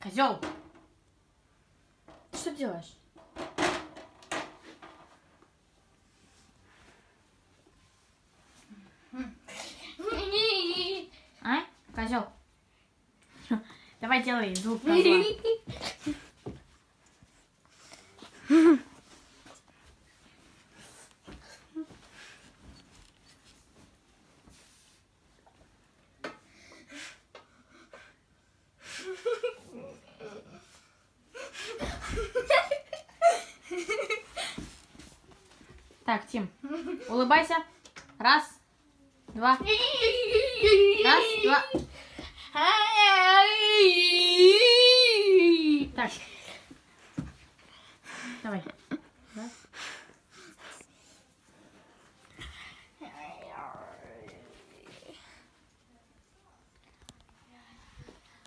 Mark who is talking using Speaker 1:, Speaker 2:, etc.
Speaker 1: Козел! Ты что делаешь? А? Козел. Давай делай звук Так, Тим, улыбайся. Раз, два. Раз, два.
Speaker 2: Так. Давай. Раз.